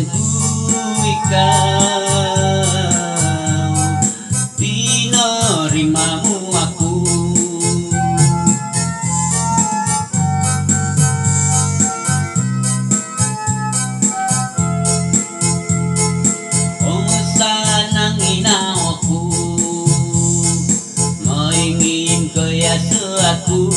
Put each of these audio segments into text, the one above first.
Pinaganganku ikaw Pinerimamu aku Oh sanang inawaku Maingin kaya aku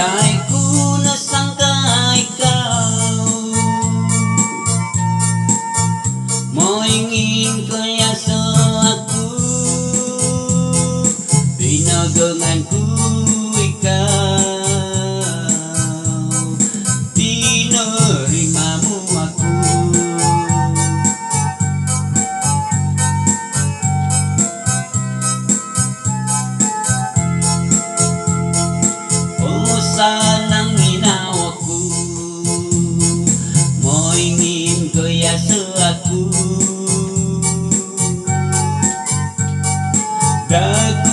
Dahil ku nasangka ikaw Mo ingin kaya sa aku Pinagangan ku Does